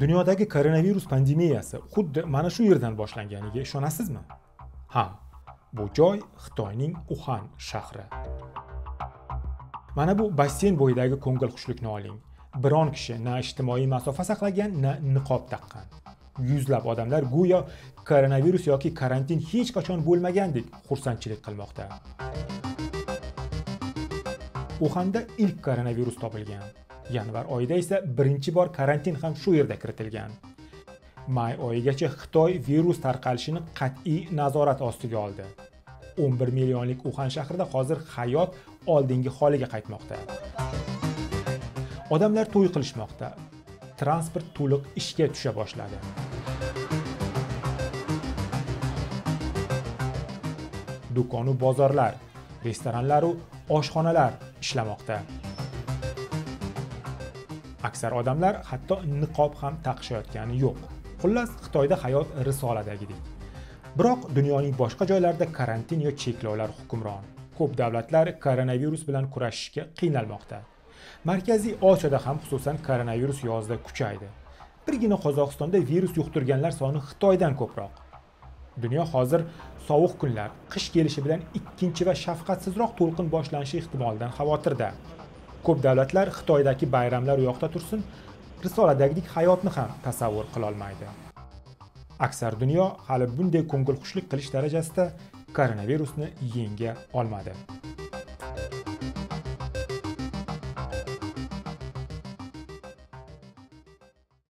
dunyodagi koronavirus pandemiyasi xuddi mana shu yerdan boshlanganiga ishonasizmi? Ha bu joy xitoyning uxan shahri. Mana bu basseyn bo'yidagi ko'ngilxushlikni oling. Biron kishi na ijtimoiy masofa saqlagan na niqob taqqan. Yuzlab odamlar go'yo koronavirus yoki karantin hech qachon bo'lmagandek xursandchilik qilmoqda. Uxanda ilk koronavirus topilgan. Yanvar oyida esa birinchi bor karantin ham shu yerda kiritilgan. May oyigacha xitoy virus tarqalishini qat'iy nazorat ostiga oldi. 11 millionlik uxan shahrida hozir hayot oldingi holiga qaytmoqda. Odamlar to'y qilishmoqda. Transport to'liq ishga tusha boshladi. Do'konu bozorlar restoranlaru oshxonalar ishlamoqda. Aksar odamlar hatto niqob ham taqishayotgani yo'q. Xullas xitoyda hayot risoladagidek. Biroq dunyoning boshqa joylarida karantin yo cheklovlar hukmron. Ko'p davlatlar koronavirus bilan kurashishga qiynalmoqda. Markaziy osiyoda ham xususan koronavirus yozda kuchaydi. Birgina qozog'istonda virus yuqtirganlar soni xitoydan ko'proq. Dunyo hozir sovuq kunlar qish kelishi bilan ikkinchi va shafqatsizroq to'lqin boshlanishi ehtimolidan xavotirda. Ko'p davlatlar xitoydagi bayramlar u yoqda tursin risoladagidek hayotni ham tasavvur qilolmaydi. Aksar dunyo hali bunday ko'ngilxushlik qilish darajasida koronavirusni yenga olmadi.